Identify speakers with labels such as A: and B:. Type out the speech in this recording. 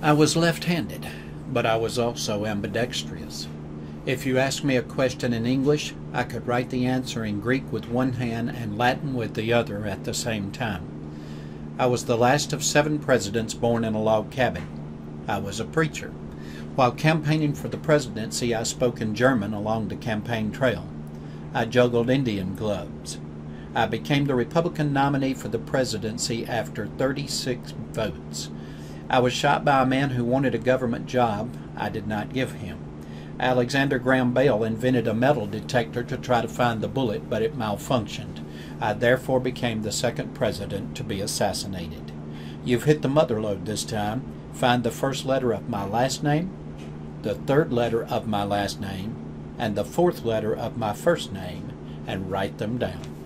A: I was left-handed, but I was also ambidextrous. If you asked me a question in English, I could write the answer in Greek with one hand and Latin with the other at the same time. I was the last of seven presidents born in a log cabin. I was a preacher. While campaigning for the presidency, I spoke in German along the campaign trail. I juggled Indian clubs. I became the Republican nominee for the presidency after 36 votes. I was shot by a man who wanted a government job I did not give him. Alexander Graham Bell invented a metal detector to try to find the bullet, but it malfunctioned. I therefore became the second president to be assassinated. You've hit the mother lode this time. Find the first letter of my last name, the third letter of my last name, and the fourth letter of my first name, and write them down.